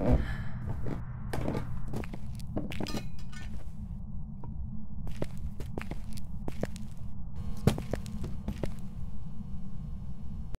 Oh.